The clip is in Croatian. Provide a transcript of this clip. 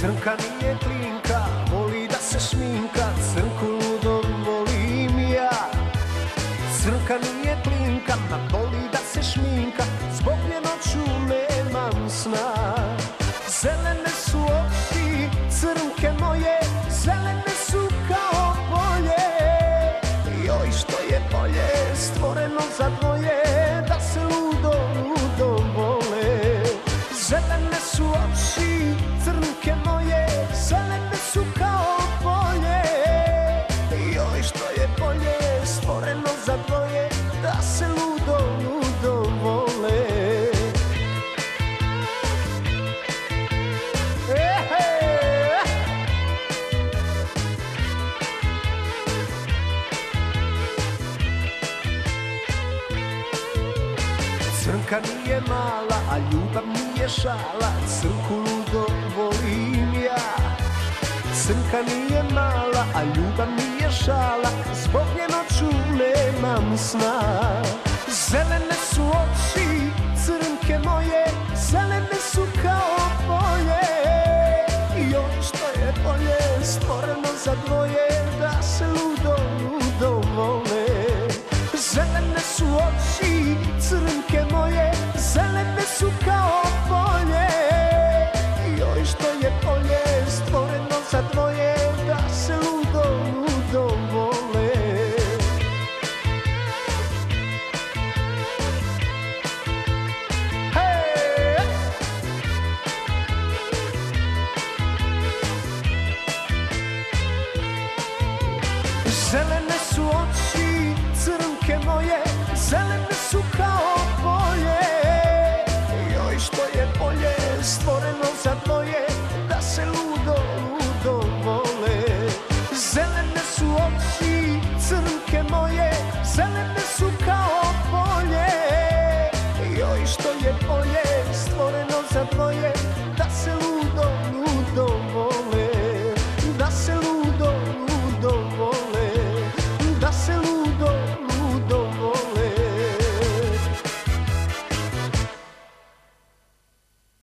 Crnka nije klinka, voli da se šminka, crnku ludo volim ja. Crnka nije klinka, ma voli da se šminka, zbog nje noću nemam sna. Zelene su oči, crnke moje, zelene su kao polje. Joj što je polje, stvoreno za dvoje, za dvoje, da se ludo, ludo vole. Ehe! Crnka nije mala, a ljubav nije šala Crnku ludo Crnka nije mala, a ljubav nije šala. Zbog nje noću nemam sna. Zelene su oči, crnke moje Zelene su kao polje Joj što je polje stvoreno za dvoje Da se ludo, ludo vole. Zelene su oči, crnke moje, Zelene su oči, crnke moje,